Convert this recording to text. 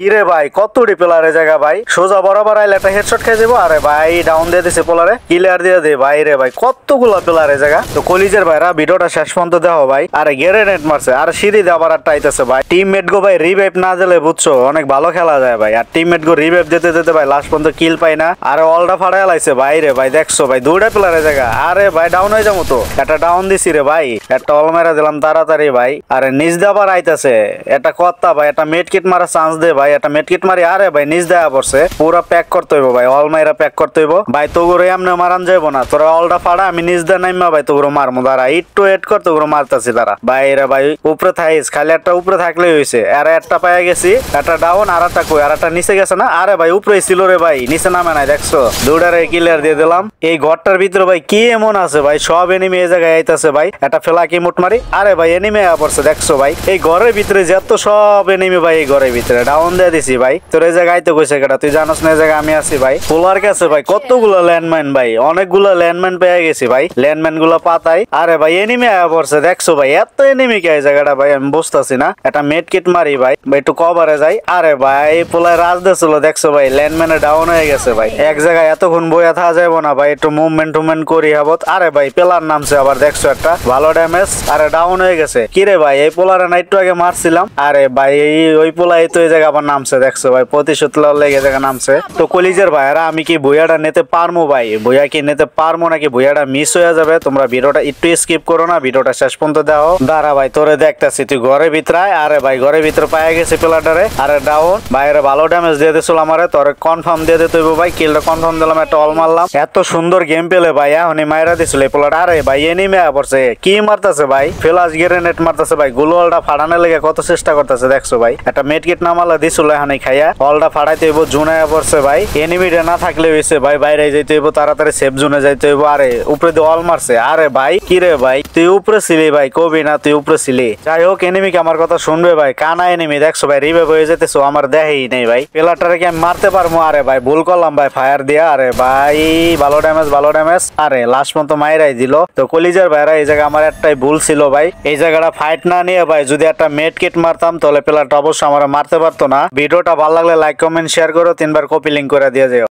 কিরে ভাই কতটি প্লেয়ারে জায়গা ভাই? সোজা বরাবর আইলে একটা হেডশট খেয়ে যাব। আরে ভাই ডাউন দিয়ে দিছে পোলারে। ক্লিয়ার দিয়ে দে ভাই রে ভাই, কতগুলো প্লেয়ারে জায়গা? তো কলিজের ভাইরা, ভিডিওটা শেষ পর্যন্ত দেখো ভাই। আরে গ্রেনেড মারছে, আর সিঁড়ি দিয়ে আবার একটা আইতেছে ভাই। টিমমেট গো ভাই রিভাইভ না দিলে বুঝছ, অনেক ভালো খেলা যায় ভাই। আর টিমমেট গো রিভাইভ দিতে দিতে ভাই লাস্ট পর্যন্ত কিল পাই না। আর অলটা ফাড়াই লাইছে ভাই রে ভাই, দেখছ ভাই, দুইটা প্লেয়ারে জায়গা। আরে ভাই ডাউন হয়ে যাব তো। একটা ডাউন দিছি রে ভাই, একটা অল মেরা দিলাম তাড়াতাড়ি ভাই। আরে নিজ দাবার আইতাছে। একটা কত্তা ভাই, একটা মেট কিট মারার চান্স দে ভাই। একটা মেড কিট মারি, আরে ভাই নিজ দেয়া পড়ছে। পুরা প্যাক করতে হইব ভাই অল মাইরা প্যাক করতে হইব। ভাই তোগুলো এমনি মারান যাইব না। তোরা অলটা ফাড়া, আমি নিজ দে নাইমা ভাই তোগুলো মারমু। দাঁড়া একটু এড কর তোগুলো মারতাছি তারা ভাই রে ভাই, উপরে থাইস, খালি একটা উপরে থাকলেই হইছে। আর একটা পাইয়া গেছি, একটা ডাউন আর একটা কই, আর একটা নিচে গেছে না? আরে ভাই উপরে ছিল রে ভাই, নিচে নামে নাই, দেখছ? দুটারে কিলার দিয়ে দিলাম। এই ঘরটার ভিতরে ভাই, কি এমন আছে ভাই? সব এনিমি এই জায়গায় আইতাছে ভাই। একটা ফেলা কি মুট মারি, আরে ভাই এনিমি পড়ছে, দেখছ ভাই? এই ঘরের ভিতরে যত সব এনিমি ভাই, এই ঘরের ভিতরে। ডাউন দিয়ে দিছি, ভাই। তোর এই জায়গায় তো কইছে কেটা তুই জানোস না এই জায়গায় আমি আছি, ভাই। পোলার কাছে, ভাই, কতগুলো ল্যান্ডমাইন, ভাই? অনেকগুলো ল্যান্ডমাইন পেয়ে গেছি, ভাই। ল্যান্ডমাইনগুলো পাতাই আরে, ভাই এনিমি আয়া পড়ছে, দেখছ, ভাই? এত এনিমি কে এই জায়গাটা, ভাই, আমি বুঝতেছি না। একটা মেড কিট মারি, ভাই। ভাই, একটু কভারে যাই। আরে, ভাই, পোলায় রাজ দিয়েছিল দেখছ, ভাই? ল্যান্ডম্যানে ডাউন হয়ে গেছে, ভাই। এক জায়গায় এতক্ষণ বইয়া থাকা যাব না, ভাই। একটু মুভমেন্ট টুভমেন্ট করি, হাবত। আরে, ভাই, পেলার নামছে, আবার দেখছ একটা। ভালো ড্যামেজ আরে ডাউন হয়ে গেছে। কিরে, ভাই, এই পোলারে না একটু আগে মারছিলাম? আরে, ভাই ওই পোলাই তো এই জায়গা নামছে, দেখছ ভাই? প্রতিশোধ লেগে জায়গা নামছে। তো কলিজের ভাইরা আমি কি বইয়াটা নিতে পারব ভাই? বইয়া কি নিতে পারব নাকি বইয়াটা মিস হয়ে যাবে? তোমরা ভিডিওটা একটু স্কিপ করো না, ভিডিওটা শেষ পর্যন্ত দাও দাঁড়া ভাই, তোরে দেখতাছি, তুই ঘরের ভিতরে আরে ভাই, ঘরের ভিতরে পায়ে গেছে প্লেটারে আরে ডাউন বাইরে ভালো ড্যামেজ দিয়ে দিছিল আমারে, তোরে কনফার্ম দিয়ে দিতে হইব ভাই। কিলটা কনফার্ম দিলাম, একটা অল মারলাম। এত সুন্দর গেম পেলে ভাই, এখনই মাইরা দিছিল এই প্লেট। আরে ভাই এনিমে পড়ছে। কি মারতাছে ভাই? ফ্লাশ গ্রেনেড মারতাছে ভাই। গুলোলটা ফাড়ানোর লেগে কত চেষ্টা করতেছে, দেখছ ভাই? একটা মেডকিট নামালা দিছিল এখানে খাইয়া। অলটা ফাড়াইতে হইব জুনায়া পড়ছে ভাই। এনিমিটা না থাকলে হইছে, ভাই বাইরে যাইতে হইব, তাড়াতাড়ি সেফ জোনে যাইতে হইব। আরে, উপরে দিয়ে অল মারছে। আরে ভাই, কি রে ভাই? তুই উপরে ছিলি ভাই, কবি না তুই উপরে ছিলি? যাই হোক এনিমিকে আমার কথা শুনবে ভাই। কানা এনিমি দেখছ ভাই রিভাইভ হয়ে যেতেছো আমার দেহেই নেই ভাই। পেলাটারে কি আমি মারতে পারব? আরে ভাই, ভুল করলাম ভাই ফায়ার দিয়া। আরে ভাই, ভালো ড্যামেজ ভালো ড্যামেজ আরে লাস্ট মতো মাইরাই দিল। তো কলিজার ভাইরা, এই জায়গা আমার একটাই ভুল ছিল ভাই। এই জায়গাটা ফাইট না নিয়ে ভাই, যদি একটা মেড কিট মারতাম, তাহলে পেলাটা অবশ্যই আমার মারতে পারতো না। ভিডিওটা ভালো লাগলে লাইক কমেন্ট শেয়ার করো তিনবার কপি লিঙ্ক করে দিয়ে যাও।